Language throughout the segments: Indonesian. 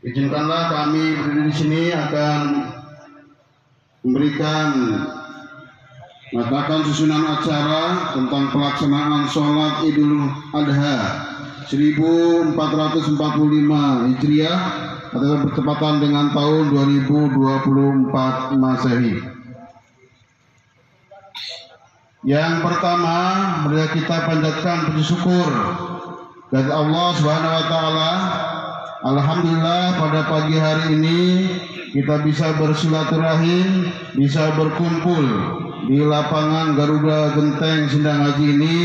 Izinkanlah kami berdiri di sini akan memberikan mengatakan susunan acara tentang pelaksanaan sholat Idul Adha 1445 Hijriah atau bertepatan dengan tahun 2024 Masehi. Yang pertama, mari kita panjatkan puji syukur dari Allah Subhanahu wa taala. Alhamdulillah pada pagi hari ini kita bisa bersilaturahim, bisa berkumpul di lapangan Garuda Genteng Sindang Haji ini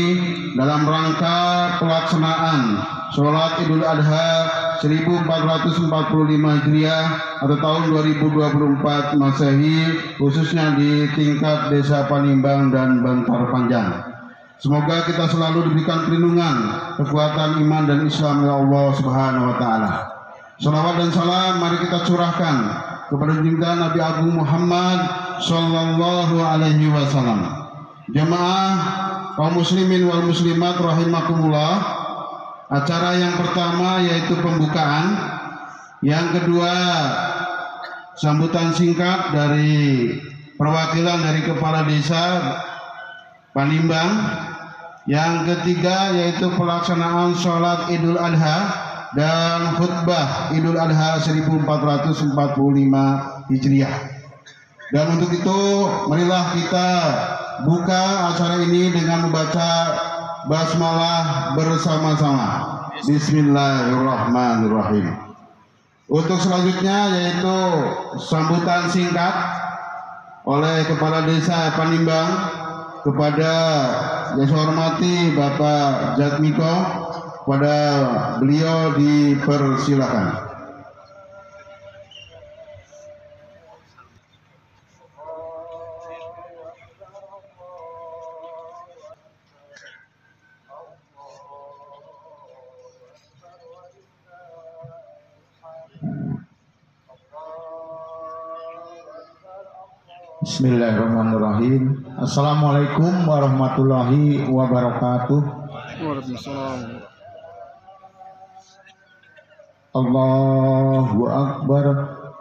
dalam rangka pelaksanaan sholat Idul Adha 1445 Hijriah atau tahun 2024 Masehi khususnya di tingkat Desa Panimbang dan Bantar Panjang. Semoga kita selalu diberikan perlindungan, kekuatan iman dan Islam ya Allah Subhanahu wa taala. Salawat dan salam mari kita curahkan kepada junjungan Nabi Agung Muhammad sallallahu alaihi wasallam. Jemaah kaum muslimin wal muslimat rahimakumullah. Acara yang pertama yaitu pembukaan, yang kedua sambutan singkat dari perwakilan dari kepala desa Panimbang, yang ketiga yaitu pelaksanaan sholat Idul Adha dan khutbah Idul Adha 1445 Hijriah. Dan untuk itu marilah kita buka acara ini dengan membaca basmalah bersama-sama. Bismillahirrahmanirrahim. Untuk selanjutnya yaitu sambutan singkat oleh Kepala Desa Panimbang kepada yang saya hormati Bapak Jatmiko pada beliau dipersilakan. Bismillahirrahmanirrahim. Assalamualaikum warahmatullahi wabarakatuh. Waalaikumsalam. Allahu Akbar.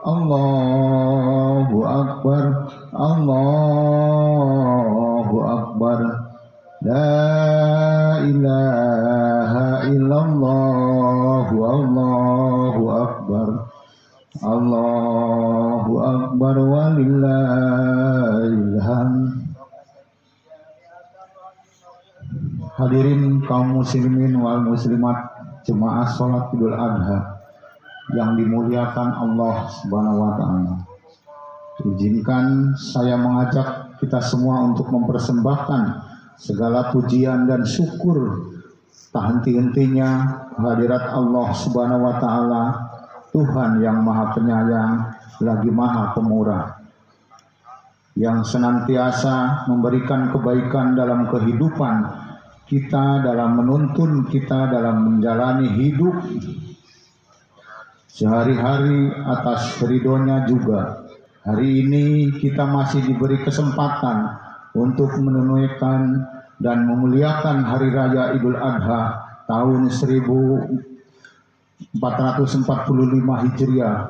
Allahu Akbar. Allahu Akbar. La ilaha illallah. Allahu Akbar. Allahu Akbar walillahil. Hadirin kaum muslimin wal muslimat jemaah salat Idul Adha yang dimuliakan Allah Subhanahu wa taala. Izinkan saya mengajak kita semua untuk mempersembahkan segala pujian dan syukur tak henti-hentinya hadirat Allah Subhanahu wa taala Tuhan yang Maha Penyayang lagi Maha Pemurah yang senantiasa memberikan kebaikan dalam kehidupan kita dalam menuntun kita dalam menjalani hidup sehari-hari atas ridhonya juga hari ini kita masih diberi kesempatan untuk menunaikan dan memuliakan hari raya Idul Adha tahun 1000 445 Hijriah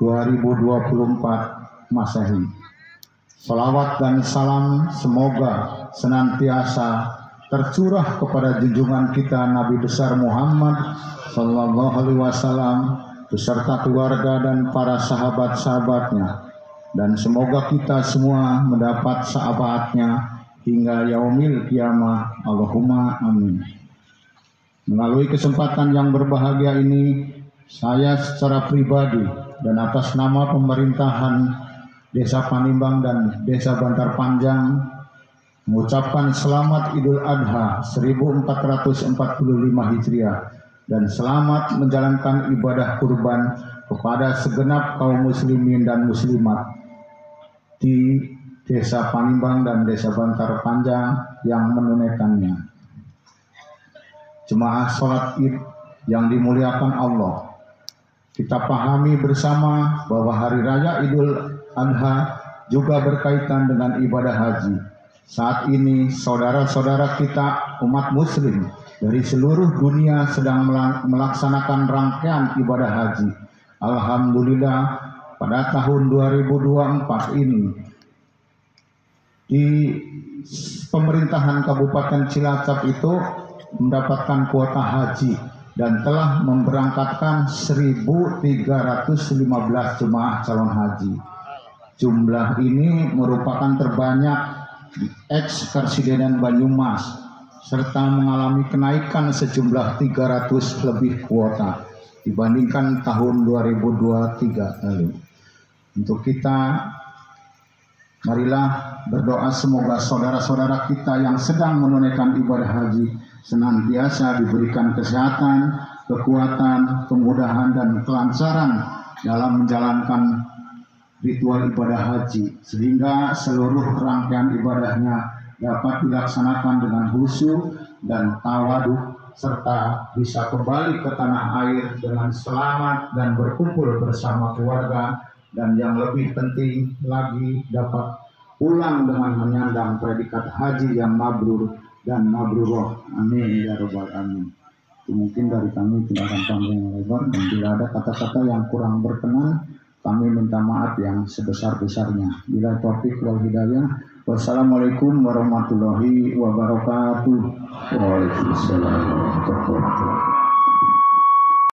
2024 Masehi. Salawat dan salam semoga senantiasa tercurah kepada junjungan kita Nabi besar Muhammad Sallallahu Alaihi Wasallam beserta keluarga dan para sahabat-sahabatnya dan semoga kita semua mendapat sahabatnya hingga yaumil kiamah Allahumma amin. Melalui kesempatan yang berbahagia ini, saya secara pribadi dan atas nama pemerintahan Desa Panimbang dan Desa Bantar Panjang mengucapkan selamat Idul Adha 1445 Hijriah dan selamat menjalankan ibadah kurban kepada segenap kaum muslimin dan muslimat di Desa Panimbang dan Desa Bantar Panjang yang menunaikannya jemaah sholat id yang dimuliakan Allah. Kita pahami bersama bahwa hari raya Idul Adha juga berkaitan dengan ibadah haji. Saat ini saudara-saudara kita umat muslim dari seluruh dunia sedang melaksanakan rangkaian ibadah haji. Alhamdulillah pada tahun 2024 ini di pemerintahan Kabupaten Cilacap itu mendapatkan kuota haji dan telah memberangkatkan 1.315 jemaah calon haji. Jumlah ini merupakan terbanyak ex Karsidenan Banyumas serta mengalami kenaikan sejumlah 300 lebih kuota dibandingkan tahun 2023 lalu. Untuk kita marilah berdoa semoga saudara-saudara kita yang sedang menunaikan ibadah haji senantiasa diberikan kesehatan, kekuatan, kemudahan dan kelancaran dalam menjalankan ritual ibadah haji sehingga seluruh rangkaian ibadahnya dapat dilaksanakan dengan khusyuk dan tawaduk serta bisa kembali ke tanah air dengan selamat dan berkumpul bersama keluarga dan yang lebih penting lagi dapat pulang dengan menyandang predikat haji yang mabrur dan mabrurah. Amin ya robbal alamin. Itu mungkin dari kami tidak akan panjang lebar dan bila ada kata-kata yang kurang berkenan, kami minta maaf yang sebesar-besarnya. Bila topik wal hidayah, wassalamualaikum warahmatullahi wabarakatuh. Waalaikumsalam warahmatullahi wabarakatuh.